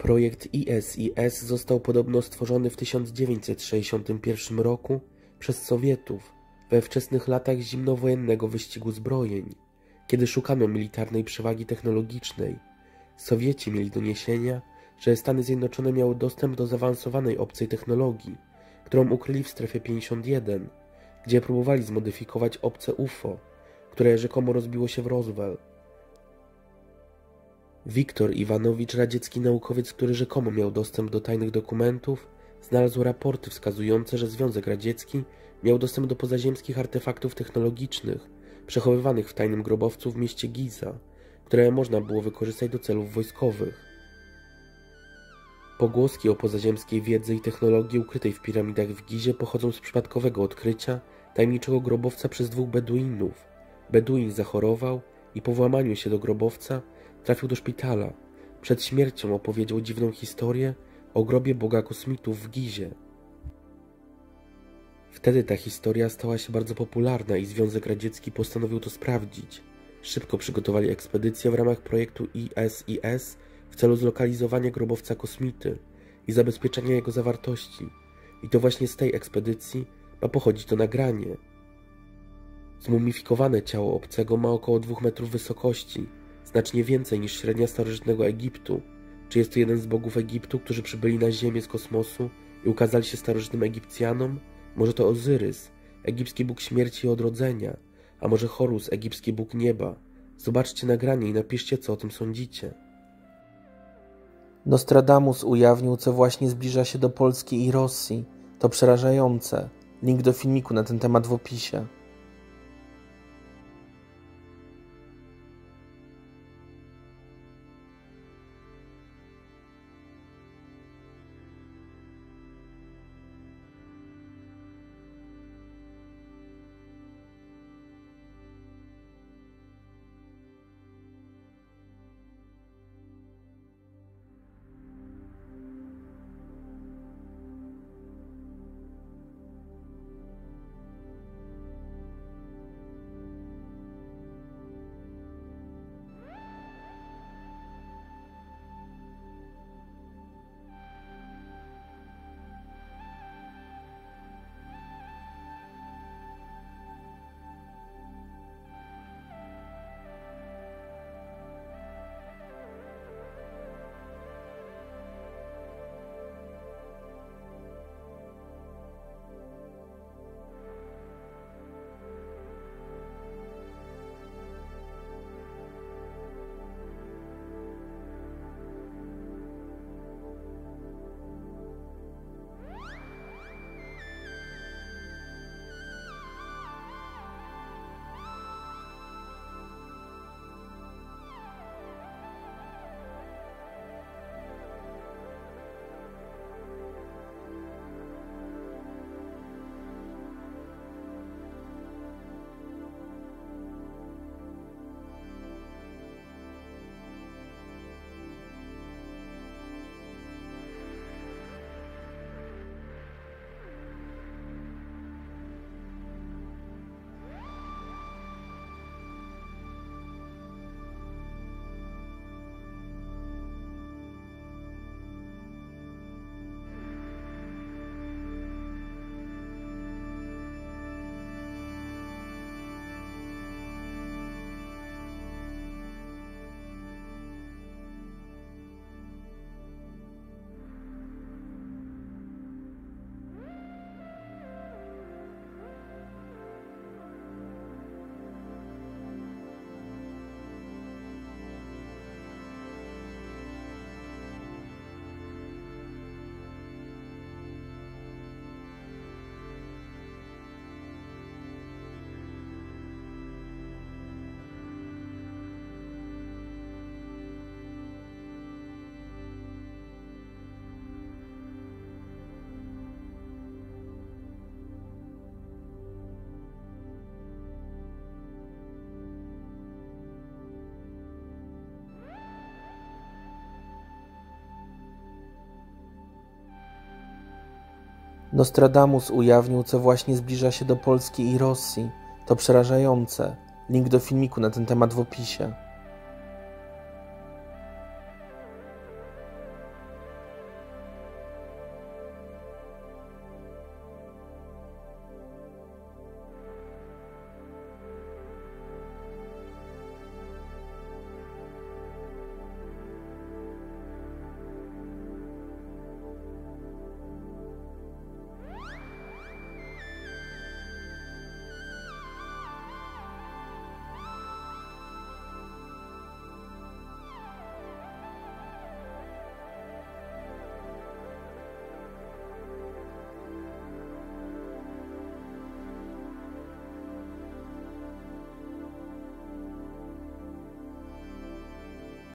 Projekt ISIS został podobno stworzony w 1961 roku przez Sowietów we wczesnych latach zimnowojennego wyścigu zbrojeń, kiedy szukano militarnej przewagi technologicznej. Sowieci mieli doniesienia, że Stany Zjednoczone miały dostęp do zaawansowanej obcej technologii, którą ukryli w strefie 51, gdzie próbowali zmodyfikować obce UFO, które rzekomo rozbiło się w Roswell. Wiktor Iwanowicz, radziecki naukowiec, który rzekomo miał dostęp do tajnych dokumentów, znalazł raporty wskazujące, że Związek Radziecki miał dostęp do pozaziemskich artefaktów technologicznych przechowywanych w tajnym grobowcu w mieście Giza, które można było wykorzystać do celów wojskowych. Pogłoski o pozaziemskiej wiedzy i technologii ukrytej w piramidach w Gizie pochodzą z przypadkowego odkrycia tajemniczego grobowca przez dwóch Beduinów. Beduin zachorował i po włamaniu się do grobowca trafił do szpitala. Przed śmiercią opowiedział dziwną historię o grobie boga kosmitów w Gizie. Wtedy ta historia stała się bardzo popularna i Związek Radziecki postanowił to sprawdzić. Szybko przygotowali ekspedycję w ramach projektu ISIS w celu zlokalizowania grobowca kosmity i zabezpieczenia jego zawartości. I to właśnie z tej ekspedycji ma pochodzić to nagranie. Zmumifikowane ciało obcego ma około dwóch metrów wysokości, znacznie więcej niż średnia starożytnego Egiptu. Czy jest to jeden z bogów Egiptu, którzy przybyli na ziemię z kosmosu i ukazali się starożytnym Egipcjanom? Może to Ozyrys, egipski bóg śmierci i odrodzenia, a może Horus, egipski bóg nieba. Zobaczcie nagranie i napiszcie, co o tym sądzicie. Nostradamus ujawnił, co właśnie zbliża się do Polski i Rosji. To przerażające. Link do filmiku na ten temat w opisie. Nostradamus ujawnił, co właśnie zbliża się do Polski i Rosji. To przerażające. Link do filmiku na ten temat w opisie.